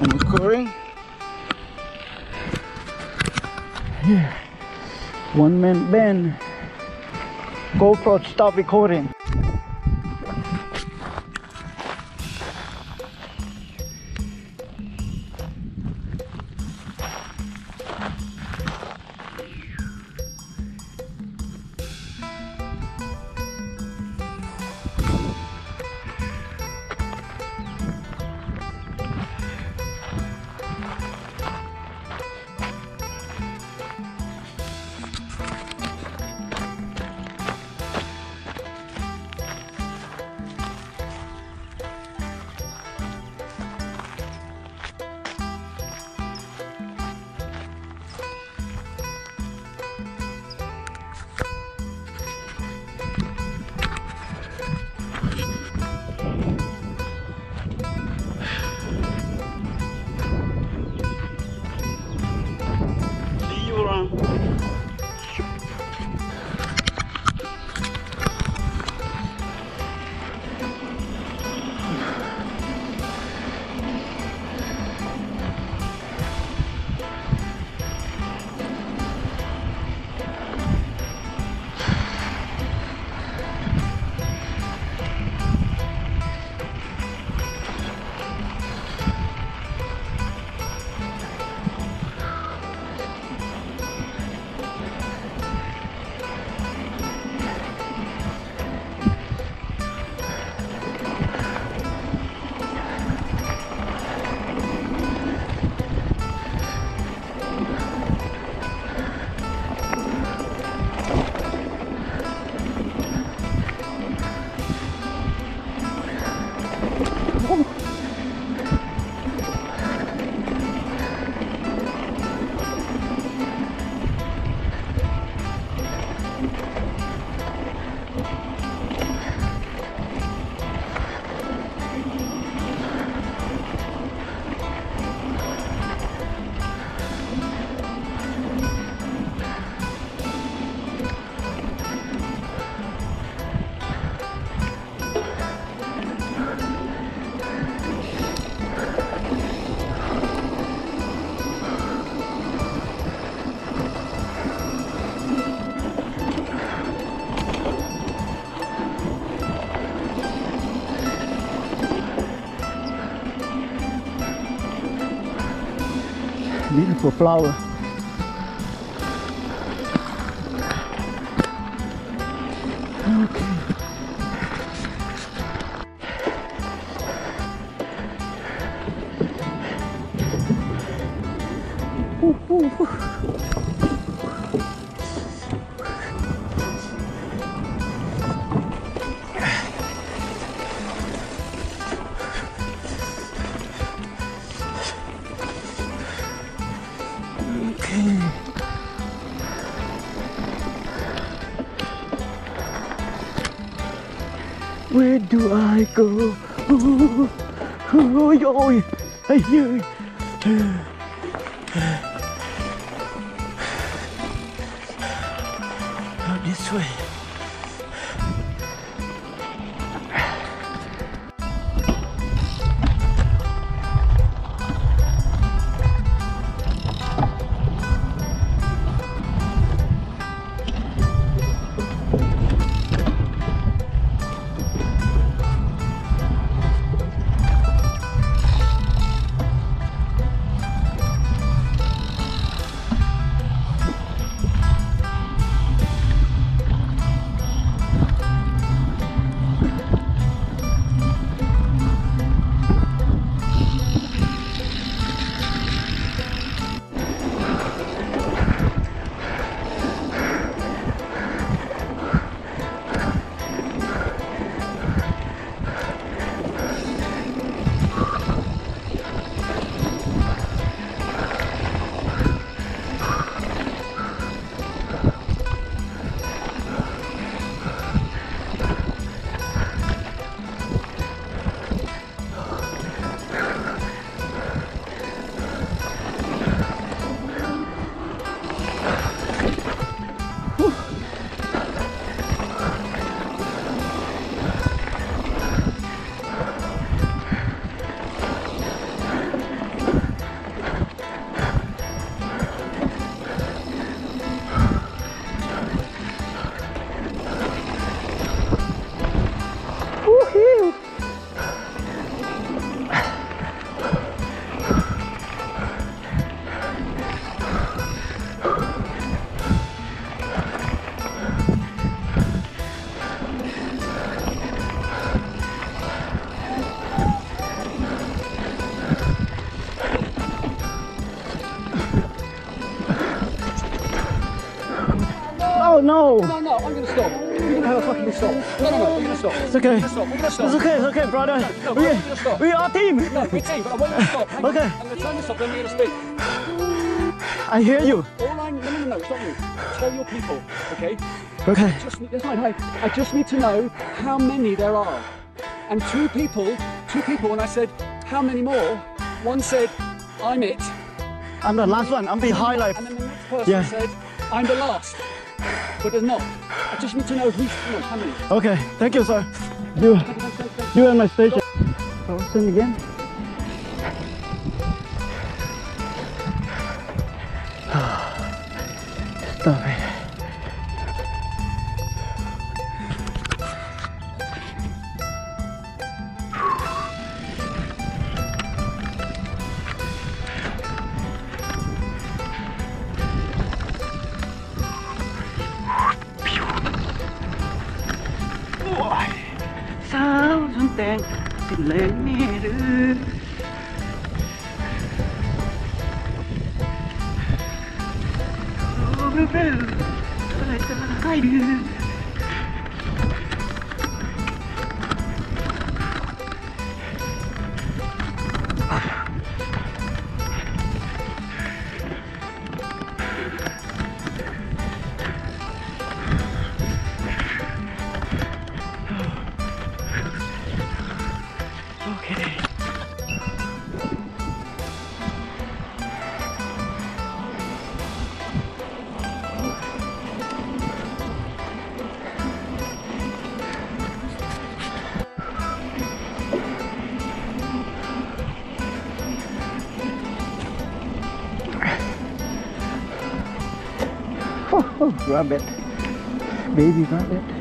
I'm recording. Yeah. One man band. GoPro stop recording. gebieden voor plauwen. Oké. Where do I go? Oh, oh, oh, ay, ay. Oh, No. No, no, I'm gonna stop. You're gonna have a fucking stop. No, no, no, we're gonna stop. It's okay. We're stop. We're gonna stop. It's okay, it's okay, brother. no, we, we're gonna stop. we are team. No, we're team, but I want you to stop. Hang on. I'm gonna turn this off, then we're gonna speak. I hear you. All I'm, no, no, no, no, it's not you. Tell your people, okay? Okay. Just, need- that's fine, hey. I just need to know how many there are. And two people, two people, when I said, how many more? One said, I'm it. I'm the last one. I'm the highlight. And then the next person Yeah. said, I'm the last. But there's not. I just need to know who's, you know, how many. Okay. Thank you, sir. You, you and my station. Oh, Person again. Stop it. แดงสิแลยนี่หรือรู้หรืเปล่าอะไรจะให้ดื้อ Oh, rabbit. Baby rabbit.